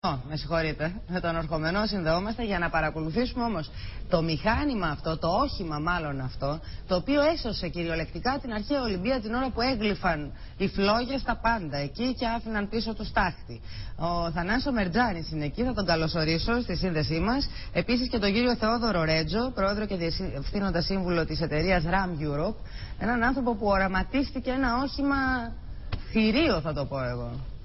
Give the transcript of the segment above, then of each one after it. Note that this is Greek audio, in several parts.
με συγχωρείτε, με τον ορχομενό συνδεόμαστε για να παρακολουθήσουμε όμως το μηχάνημα αυτό, το όχημα μάλλον αυτό, το οποίο έσωσε κυριολεκτικά την αρχαία Ολυμπία την ώρα που έγλυφαν οι φλόγες τα πάντα εκεί και άφηναν πίσω τους στάχτη. Ο Θανάσο Μερτζάνης είναι εκεί, θα τον καλωσορίσω στη σύνδεσή μας. Επίσης και τον κύριο Θεόδωρο Ρέτζο, πρόεδρο και διευθύνοντα σύμβουλο της εταιρείας RAM Europe, έναν άνθρωπο που οραματίστηκε ένα όχημα θηρίο θα το πω εγώ.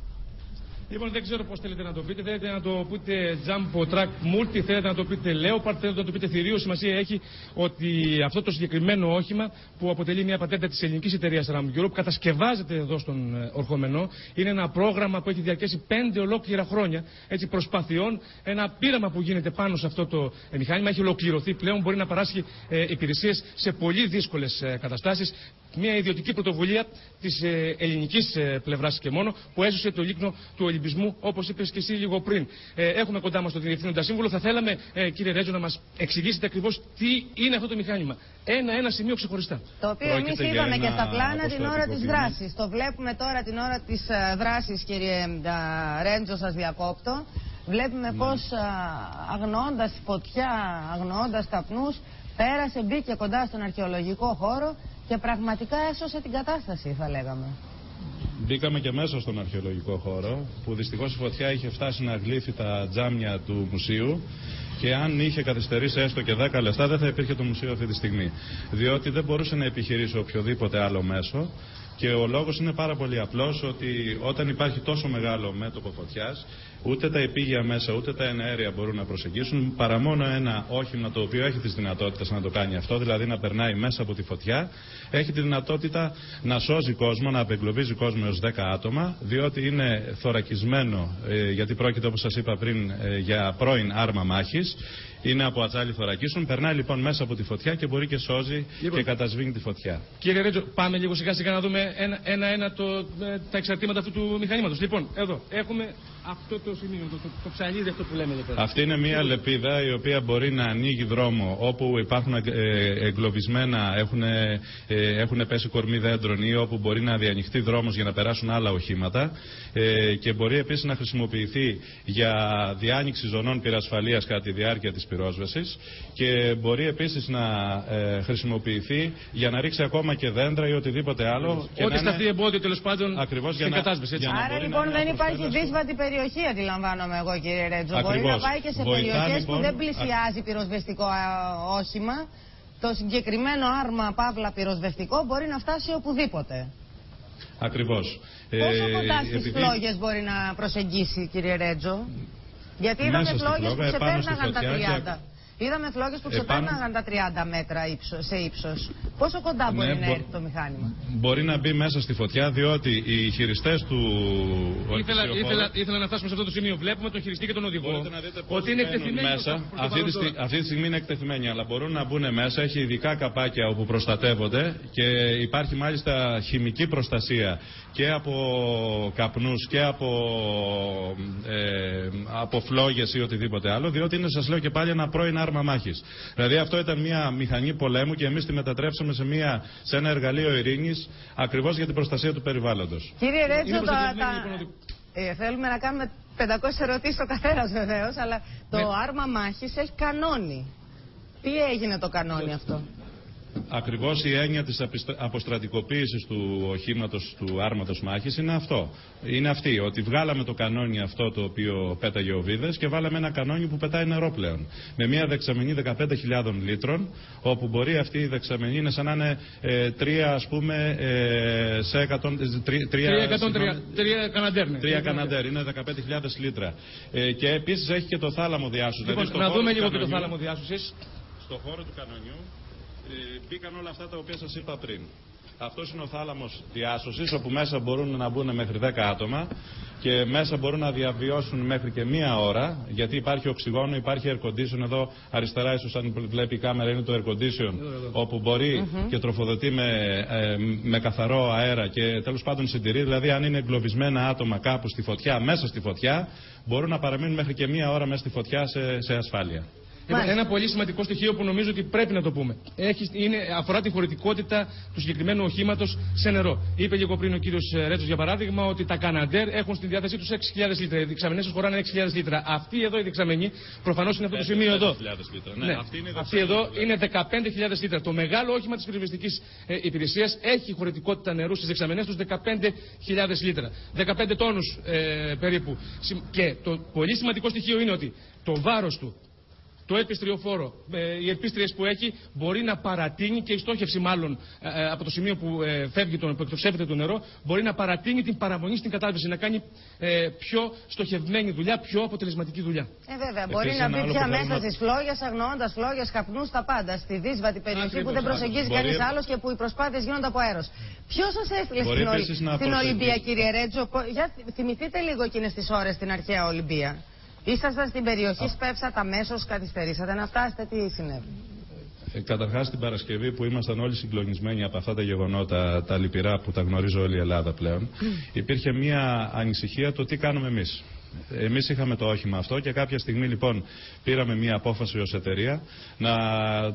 Λοιπόν, δεν ξέρω πώς θέλετε να το πείτε. Θέλετε να το πείτε Jumbo Track Multi, θέλετε να το πείτε Leopard, θέλετε να το πείτε Θηρίο. Σημασία έχει ότι αυτό το συγκεκριμένο όχημα που αποτελεί μια πατέντα της ελληνικής εταιρείας Ram Europe κατασκευάζεται εδώ στον ε, Ορχομενό. Είναι ένα πρόγραμμα που έχει διαρκέσει πέντε ολόκληρα χρόνια έτσι, προσπαθειών. Ένα πείραμα που γίνεται πάνω σε αυτό το μηχάνημα έχει ολοκληρωθεί πλέον. Μπορεί να παράσχει ε, υπηρεσίες σε πολύ δύσκολες ε, καταστάσεις μια ιδιωτική πρωτοβουλία της ε, ελληνικής ε, πλευράς και μόνο που έσωσε το λίκνο του Ολυμπισμού, όπως είπες και εσύ λίγο πριν. Ε, έχουμε κοντά μας τον Διευθύνοντα Σύμβουλο. Θα θέλαμε, ε, κύριε Ρέτζο, να μας εξηγήσετε ακριβώς τι είναι αυτό το μηχάνημα. Ένα-ένα σημείο ξεχωριστά. Το οποίο εμείς είδαμε και στα πλάνα την ώρα της δράσης. Το βλέπουμε τώρα την ώρα της ε, δράσης, κύριε Ρέντζο, σας διακόπτω. Βλέπουμε ναι. πώς αγνοώντα φωτιά, αγνοώντα καπνού, πέρασε, μπήκε κοντά στον αρχαιολογικό χώρο και πραγματικά έσωσε την κατάσταση, θα λέγαμε. Μπήκαμε και μέσα στον αρχαιολογικό χώρο, που δυστυχώς η φωτιά είχε φτάσει να γλύφει τα τζάμια του μουσείου και αν είχε καθυστερήσει έστω και 10 λεπτά δεν θα υπήρχε το μουσείο αυτή τη στιγμή. Διότι δεν μπορούσε να επιχειρήσει οποιοδήποτε άλλο μέσο και ο λόγος είναι πάρα πολύ απλός ότι όταν υπάρχει τόσο μεγάλο μέτωπο φωτιάς ούτε τα επίγεια μέσα ούτε τα εναέρια μπορούν να προσεγγίσουν παρά μόνο ένα όχημα το οποίο έχει τις δυνατότητες να το κάνει αυτό δηλαδή να περνάει μέσα από τη φωτιά έχει τη δυνατότητα να σώζει κόσμο, να απεγκλωβίζει κόσμο έως 10 άτομα διότι είναι θωρακισμένο ε, γιατί πρόκειται όπως σας είπα πριν ε, για πρώην άρμα μάχης είναι από ατσάλι θωρακίσουν, περνάει λοιπόν μέσα από τη φωτιά και μπορεί και σώζει λοιπόν, και κατασβήνει τη φωτιά. Κύριε Ρέτζο, πάμε λίγο σιγά σιγά να δούμε ένα-ένα ε, τα εξαρτήματα αυτού του μηχανήματος. Λοιπόν, εδώ έχουμε αυτό το σημείο, το, το, το ψαλίδι αυτό που λέμε εδώ πέρα. Αυτή είναι μια λεπίδα η οποία μπορεί να ανοίγει δρόμο όπου υπάρχουν ε, εγκλωβισμένα, έχουν, ε, έχουν πέσει κορμί δέντρων ή όπου μπορεί να διανοιχτεί δρόμος για να περάσουν άλλα οχήματα ε, και μπορεί επίσης να χρησιμοποιηθεί για διάνοιξη ζωνών πυρασφαλείας κατά τη διάρκεια της πυρόσβεσης και μπορεί επίσης να ε, χρησιμοποιηθεί για να ρίξει ακόμα και δέντρα ή οτιδήποτε άλλο. Ό,τι σταθεί εμπόδιο τέλος πάντων Ακριβώς στην κατάσβεση. Άρα λοιπόν δεν υπάρχει δύσβατη περιοχή, αντιλαμβάνομαι εγώ κύριε Ρέτζο. Μπορεί να πάει και σε περιοχές που λοιπόν, δεν πλησιάζει πυροσβεστικό όχημα. Το συγκεκριμένο άρμα παύλα πυροσβεστικό μπορεί να φτάσει οπουδήποτε. Ακριβώς. Πόσο ε, κοντά στις επειδή... φλόγες μπορεί να προσεγγίσει, κύριε Ρέτζο; Γιατί είδαμε φλόγε που ξεπέρναγαν τα 30. Είδαμε φλόγες που ξεπέρναγαν τα 30 μέτρα σε ύψος. Πόσο κοντά μπορεί ναι, να έρθει το μηχάνημα; Μπορεί να μπει μέσα στη φωτιά, διότι οι χειριστές του. Ήθελα, ήθελα, ήθελα να φτάσουμε σε αυτό το σημείο. Βλέπουμε τον χειριστή και τον οδηγό. να δείτε ότι είναι εκτεθειμένοι μέσα. Αυτή, τη, αυτή τη στιγμή είναι εκτεθειμένοι, αλλά μπορούν να μπουν μέσα. Έχει ειδικά καπάκια όπου προστατεύονται και υπάρχει μάλιστα χημική προστασία και από καπνούς και από, ε, από φλόγες ή οτιδήποτε άλλο, διότι είναι, σας λέω και πάλι, ένα πρώην άρμα μάχης. Δηλαδή αυτό ήταν μια μηχανή πολέμου και εμείς τη μετατρέψαμε σε, μια, σε ένα εργαλείο ειρήνης ακριβώς για την προστασία του περιβάλλοντος. Κύριε Ρέτσο, τα, τα... Ε, θέλουμε να κάνουμε 500 ερωτήσεις ο καθένας βεβαίως, αλλά το ναι. άρμα μάχης έχει κανόνι. Τι έγινε το κανόνι αυτό; Ακριβώς η έννοια της αποστρατικοποίησης του οχήματος του άρματος μάχης είναι αυτό. Είναι αυτή, ότι βγάλαμε το κανόνι αυτό το οποίο πέταγε ο Βίδες και βάλαμε ένα κανόνι που πετάει νερό πλέον. Με μια δεξαμενή 15.000 λίτρων, όπου μπορεί αυτή η δεξαμενή είναι σαν να είναι ε, τρία ας πούμε ε, σε 100, τρία, τρία, καναντέρ. Ναι. Τρία καναντέρ, είναι 15.000 λίτρα. Ε, και επίσης έχει και το θάλαμο διάσωση. Λοιπόν, δηλαδή, να δούμε λίγο και το θάλαμο διάσωσης. Στο χώρο του κανονιού ε, μπήκαν όλα αυτά τα οποία σας είπα πριν. Αυτός είναι ο θάλαμος διάσωσης, όπου μέσα μπορούν να μπουν μέχρι 10 άτομα και μέσα μπορούν να διαβιώσουν μέχρι και μία ώρα, γιατί υπάρχει οξυγόνο, υπάρχει air condition εδώ αριστερά, ίσως αν βλέπει η κάμερα είναι το air condition, όπου μπορεί και τροφοδοτεί με, ε, με καθαρό αέρα και τέλος πάντων συντηρεί, δηλαδή αν είναι εγκλωβισμένα άτομα κάπου στη φωτιά, μέσα στη φωτιά, μπορούν να παραμείνουν μέχρι και μία ώρα μέσα στη φωτιά σε, σε ασφάλεια. Μάλιστα. Ένα πολύ σημαντικό στοιχείο που νομίζω ότι πρέπει να το πούμε. Έχει, είναι, αφορά τη χωρητικότητα του συγκεκριμένου οχήματος σε νερό. Είπε λίγο πριν ο κύριος ε, Ρέτσος για παράδειγμα ότι τα Καναντέρ έχουν στην διάθεσή τους 6.000 λίτρα. Οι δεξαμενέ τους χωράνε 6.000 λίτρα. Αυτή εδώ η δεξαμενή προφανώς είναι αυτό το σημείο εδώ. Λίτρα. Ναι, Ναι, αυτή, είναι η αυτή εδώ είναι 15.000 λίτρα. Το μεγάλο όχημα της πυροσβεστική ε, υπηρεσίας έχει χωρητικότητα νερού στις δεξαμενέ τους 15.000 λίτρα. 15 τόνους ε, περίπου. Συμ- Και το πολύ σημαντικό στοιχείο είναι ότι το βάρος του το επιστριοφόρο, ε, οι επίστριε που έχει μπορεί να παρατείνει και η στόχευση μάλλον ε, ε, από το σημείο που ε, φεύγει, το, που εκτοξεύεται το νερό, μπορεί να παρατείνει την παραμονή στην κατάβαση, να κάνει ε, πιο στοχευμένη δουλειά, πιο αποτελεσματική δουλειά. Ε, βέβαια, μπορεί Επίσης, να ένα μπει άλλο πια που μέσα θέλουμε- στις φλόγες, αγνοώντας φλόγες, καπνούς, τα πάντα. Στη δύσβατη περιοχή Ακριβώς, που δεν προσεγγίζει μπορεί- κανείς άλλος και που οι προσπάθειες γίνονται από αέρος. Ποιος σας έστειλε Μπορεί στην, Ολ- επίσης να στην προσεγγίσει- Ολυμπία, κύριε Ρέτζο, πο- για θυμηθείτε λίγο εκείνες τις ώρες στην αρχαία Ολυμπία; Ήσασταν στην περιοχή, σπεύσατε αμέσως, καθυστερήσατε να φτάσετε. Τι συνέβη; Ε, Καταρχάς την Παρασκευή που ήμασταν όλοι συγκλονισμένοι από αυτά τα γεγονότα, τα λυπηρά που τα γνωρίζει όλη η Ελλάδα πλέον, υπήρχε μια ανησυχία το τι κάνουμε εμείς. Εμείς είχαμε το όχημα αυτό και κάποια στιγμή λοιπόν πήραμε μια απόφαση ως εταιρεία να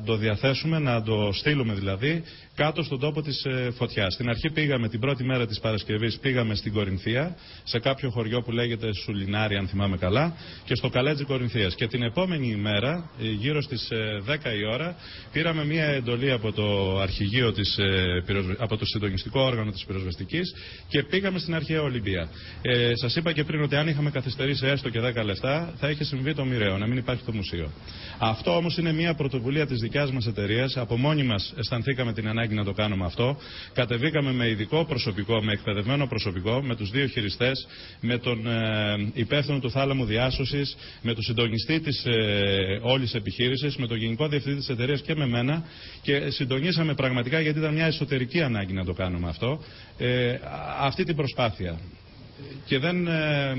το διαθέσουμε, να το στείλουμε δηλαδή κάτω στον τόπο της φωτιάς. Στην αρχή πήγαμε την πρώτη μέρα της Παρασκευής, πήγαμε στην Κορινθία, σε κάποιο χωριό που λέγεται Σουλινάρι, αν θυμάμαι καλά, και στο Καλέτζι Κορινθίας. Και την επόμενη ημέρα, ε, γύρω στις 10 η ώρα, πήραμε μια εντολή από το αρχηγείο της, ε, πυροσβε- από το συντονιστικό όργανο της πυροσβεστικής και πήγαμε στην αρχαία Ολυμπία. Ε, Σας είπα και πριν ότι αν είχαμε καθυστερήσει έστω και 10 λεπτά, θα είχε συμβεί το μοιραίο, να μην υπάρχει το μουσείο. Αυτό όμως είναι μια πρωτοβουλία της δικιάς μας εταιρείας. Από μόνοι μας αισθανθήκαμε την ανάγκη να το κάνουμε αυτό. Κατεβήκαμε με ειδικό προσωπικό, με εκπαιδευμένο προσωπικό, με τους δύο χειριστές, με τον ε, υπεύθυνο του θάλαμου διάσωσης, με τον συντονιστή της ε, όλης επιχείρησης, με τον γενικό διευθυντή της εταιρείας και με μένα και συντονίσαμε πραγματικά γιατί ήταν μια εσωτερική ανάγκη να το κάνουμε αυτό. Ε, α- αυτή την προσπάθεια και δεν, ε,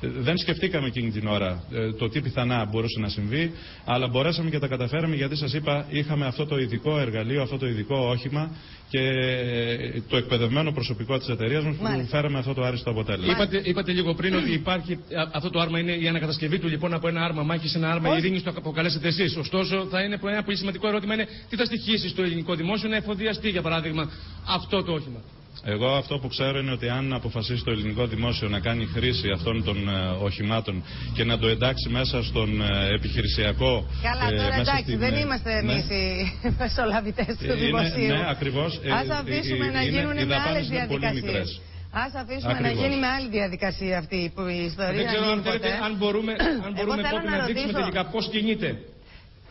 ε, δεν σκεφτήκαμε εκείνη την ώρα ε, το τι πιθανά μπορούσε να συμβεί, αλλά μπορέσαμε και τα καταφέραμε γιατί σας είπα είχαμε αυτό το ειδικό εργαλείο, αυτό το ειδικό όχημα και ε, το εκπαιδευμένο προσωπικό της εταιρείας μας που Μάλιστα. φέραμε αυτό το άριστο αποτέλεσμα. Είπατε, είπατε λίγο πριν ότι υπάρχει, α, αυτό το άρμα είναι η ανακατασκευή του λοιπόν από ένα άρμα μάχης σε ένα άρμα ειρήνης, το αποκαλέσετε εσείς. Ωστόσο, θα είναι ένα πολύ σημαντικό ερώτημα είναι τι θα στοιχήσει στο ελληνικό δημόσιο να εφοδιαστεί, για παράδειγμα, αυτό το όχημα; Εγώ αυτό που ξέρω είναι ότι αν αποφασίσει το ελληνικό δημόσιο να κάνει χρήση αυτών των ε, οχημάτων και να το εντάξει μέσα στον ε, επιχειρησιακό. Καλά, ε, τώρα μέσα εντάξει, στην, δεν ε, είμαστε ναι. εμείς οι μεσολαβητές του Είναι- δημοσίου. ναι, ακριβώς. Ε, Α ε, αφήσουμε ε, να είναι- γίνουν οι με άλλες δαπάνες είναι πολύ διαδικασίες. μικρές. Α αφήσουμε να Ακριβώς. γίνει με άλλη διαδικασία αυτή που η ιστορία. Δεν ξέρω να αν, γίνει θέλετε, ποτέ. αν μπορούμε, αν Εγώ μπορούμε θέλω Πόπη, να να δείξουμε ρωτήσω. τελικά πώς κινείται.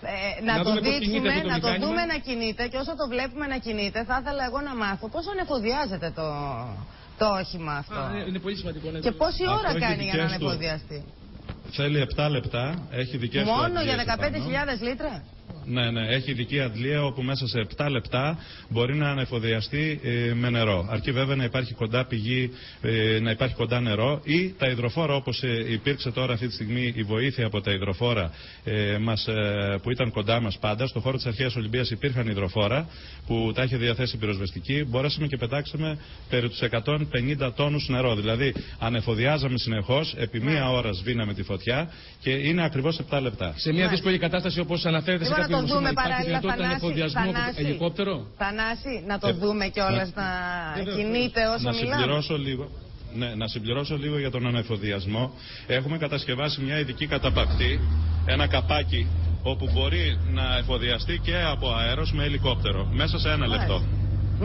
Ε, να, Να το δούμε πώς κινείται δείξουμε, αυτό το να το μηχάνημα. δούμε να κινείται και όσο το βλέπουμε να κινείται, θα ήθελα εγώ να μάθω πώς ανεφοδιάζεται το, το όχημα αυτό. Α, είναι- είναι πολύ σημαντικό. ναι. Και πόση Αυτό ώρα έχει κάνει για να δικές του- ανεφοδιαστεί; Θέλει 7 λεπτά, έχει δικές του Μόνο για αντλίες επάνω. 15.000 λίτρα; Ναι, ναι, έχει ειδική αντλία όπου μέσα σε 7 λεπτά μπορεί να ανεφοδιαστεί ε, με νερό. Αρκεί βέβαια να υπάρχει κοντά πηγή, ε, να υπάρχει κοντά νερό ή τα υδροφόρα όπως ε, υπήρξε τώρα αυτή τη στιγμή η βοήθεια από τα υδροφόρα ε, μας, ε, που ήταν κοντά μας πάντα. Στο χώρο της Αρχαίας Ολυμπίας υπήρχαν υδροφόρα που τα είχε διαθέσει η πυροσβεστική. Μπορέσαμε και πετάξαμε περί τους 150 τόνους νερό. Δηλαδή ανεφοδιάζαμε συνεχώς, επί μία ώρα σβήναμε τη φωτιά και είναι ακριβώς 7 λεπτά. Σε μια δύσκολη κατάσταση όπως αναφέρεται σε Λοιπόν, να κάποιο το μουσείο, δούμε υπάρχει παράλληλα, δυνατότητα Θανάση, ανεφοδιασμού από Θανάση. ελικόπτερο; Θανάση, να το Ε, δούμε κιόλας ναι. να Βεβαίως. κινείται όσο να μιλάμε. συμπληρώσω λίγο. Ναι, να συμπληρώσω λίγο για τον ανεφοδιασμό. Έχουμε κατασκευάσει μια ειδική καταπακτή, ένα καπάκι όπου μπορεί να εφοδιαστεί και από αέρος με ελικόπτερο, μέσα σε ένα λεπτό.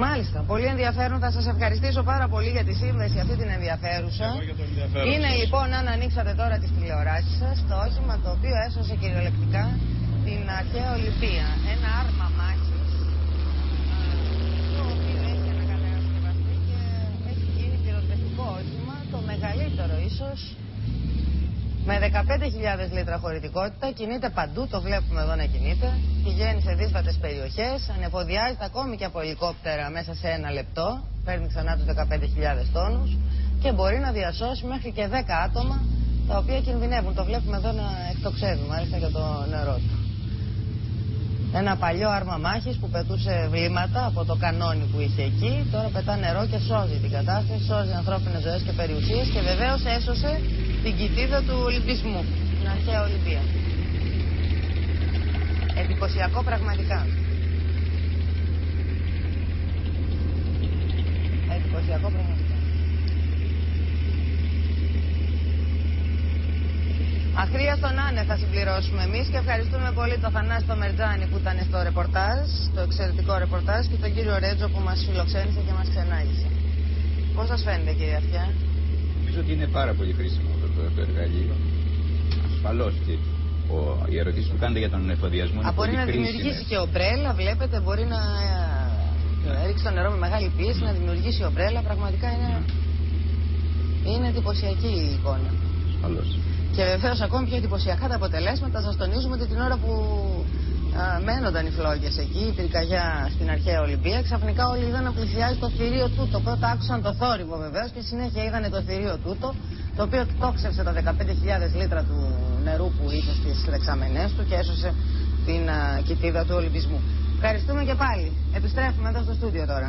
Μάλιστα, πολύ ενδιαφέρον. Θα σας ευχαριστήσω πάρα πολύ για τη σύνδεση αυτή την ενδιαφέρουσα. Εγώ για το ενδιαφέρον Είναι σας. λοιπόν, αν ανοίξατε τώρα τις τηλεοράσεις σας, το όχημα το οποίο έσωσε κυριολεκτικά την αρχαία Ολυμπία. Ένα άρμα μάχης, α, το οποίο έχει ανακατασκευαστεί και έχει γίνει πυροσβεστικό όχημα, το μεγαλύτερο ίσως, με 15.000 λίτρα χωρητικότητα, κινείται παντού, το βλέπουμε εδώ να κινείται. Πηγαίνει σε δύσβατες περιοχές, ανεφοδιάζεται ακόμη και από ελικόπτερα μέσα σε ένα λεπτό. Παίρνει ξανά τους 15.000 τόνους και μπορεί να διασώσει μέχρι και 10 άτομα τα οποία κινδυνεύουν. Το βλέπουμε εδώ να εκτοξεύει μάλιστα για το νερό του. Ένα παλιό άρμα μάχης που πετούσε βλήματα από το κανόνι που είχε εκεί. Τώρα πετά νερό και σώζει την κατάσταση, σώζει ανθρώπινες ζωές και περιουσίες και βεβαίως έσωσε την κοιτίδα του Ολυμπισμού, την αρχαία Ολυμπία. Εντυπωσιακό πραγματικά. Εντυπωσιακό πραγματικά. Αχρίαστον άνε θα συμπληρώσουμε εμείς και ευχαριστούμε πολύ τον Θανάση το Μερτζάνη που ήταν στο ρεπορτάζ, το εξαιρετικό ρεπορτάζ και τον κύριο Ρέτζο που μας φιλοξένησε και μας ξενάγησε. Πώς σας φαίνεται, κύριε Αυτιά, Νομίζω ότι είναι πάρα πολύ χρήσιμο αυτό το, το εργαλείο. Ασφαλώς και ο, οι ερωτήσεις που κάνετε για τον εφοδιασμό είναι μπορεί πολύ να χρήσιμες. δημιουργήσει και ομπρέλα, βλέπετε, μπορεί να ε, ρίξει το νερό με μεγάλη πίεση, να δημιουργήσει ομπρέλα. Πραγματικά είναι, είναι εντυπωσιακή η εικόνα. Ασφαλώς. Και βεβαίως ακόμη πιο εντυπωσιακά τα αποτελέσματα σας τονίζουμε ότι την ώρα που α, μένονταν οι φλόγες εκεί, η πυρκαγιά στην αρχαία Ολυμπία, ξαφνικά όλοι είδαν να πλησιάζει το θηρίο τούτο. Πρώτα άκουσαν το θόρυβο βεβαίως και συνέχεια είδαν το θηρίο τούτο, το οποίο εκτόξευσε τα 15.000 λίτρα του νερού που είχε στις δεξαμενές του και έσωσε την α, κοιτίδα του Ολυμπισμού. Ευχαριστούμε και πάλι. Επιστρέφουμε εδώ στο στούντιο τώρα.